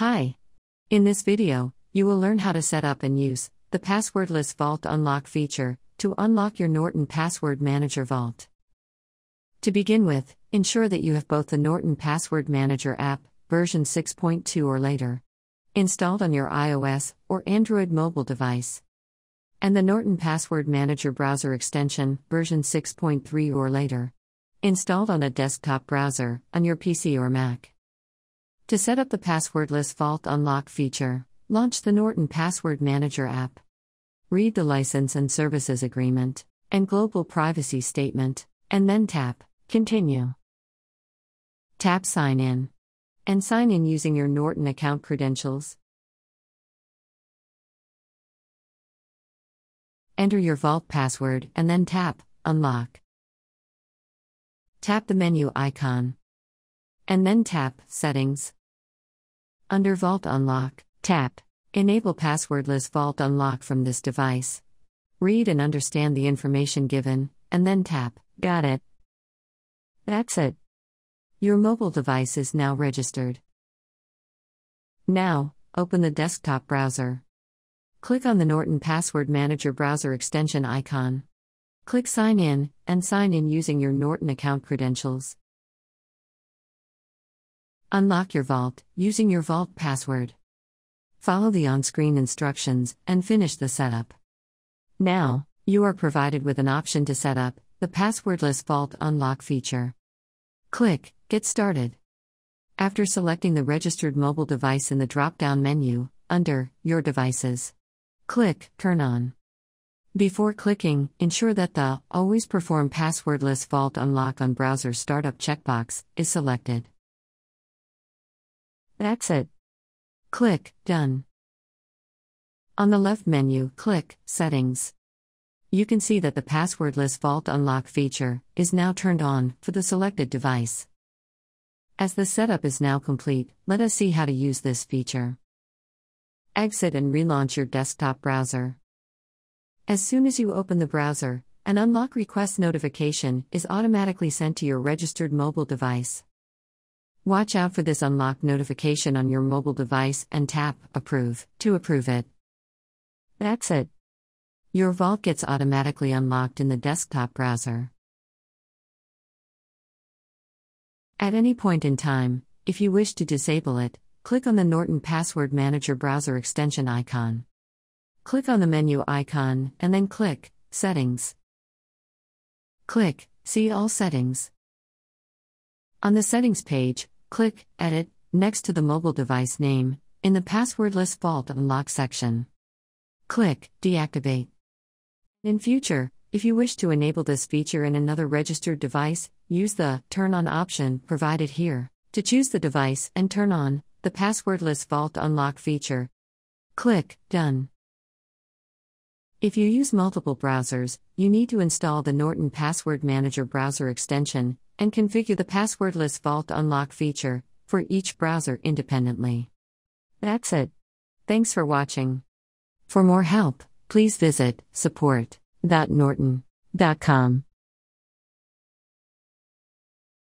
Hi. In this video, you will learn how to set up and use the passwordless Vault Unlock feature to unlock your Norton Password Manager Vault. To begin with, ensure that you have both the Norton Password Manager app, version 6.2 or later, installed on your iOS or Android mobile device, and the Norton Password Manager browser extension, version 6.3 or later, installed on a desktop browser on your PC or Mac. To set up the passwordless Vault Unlock feature, launch the Norton Password Manager app. Read the License and Services Agreement and Global Privacy Statement, and then tap Continue. Tap Sign In. And sign in using your Norton account credentials. Enter your Vault password and then tap Unlock. Tap the menu icon. And then tap Settings. Under Vault Unlock, tap Enable passwordless Vault Unlock from this device. Read and understand the information given, and then tap Got it. That's it. Your mobile device is now registered. Now, open the desktop browser. Click on the Norton Password Manager browser extension icon. Click Sign In, and sign in using your Norton account credentials. Unlock your Vault using your Vault password. Follow the on screen instructions and finish the setup. Now, you are provided with an option to set up the passwordless Vault Unlock feature. Click Get Started. After selecting the registered mobile device in the drop down menu, under Your Devices, click Turn On. Before clicking, ensure that the Always Perform Passwordless Vault Unlock on Browser Startup checkbox is selected. That's it. Click Done. On the left menu, click Settings. You can see that the passwordless Vault Unlock feature is now turned on for the selected device. As the setup is now complete, let us see how to use this feature. Exit and relaunch your desktop browser. As soon as you open the browser, an unlock request notification is automatically sent to your registered mobile device. Watch out for this unlock notification on your mobile device and tap Approve to approve it. That's it. Your vault gets automatically unlocked in the desktop browser. At any point in time, if you wish to disable it, click on the Norton Password Manager browser extension icon. Click on the menu icon and then click Settings. Click See All Settings. On the Settings page, click Edit next to the mobile device name in the Passwordless Vault Unlock section. Click Deactivate. In future, if you wish to enable this feature in another registered device, use the Turn On option provided here to choose the device and turn on the passwordless Vault Unlock feature. Click Done. If you use multiple browsers, you need to install the Norton Password Manager browser extension and configure the passwordless Vault Unlock feature for each browser independently. That's it. Thanks for watching. For more help, please visit support.norton.com.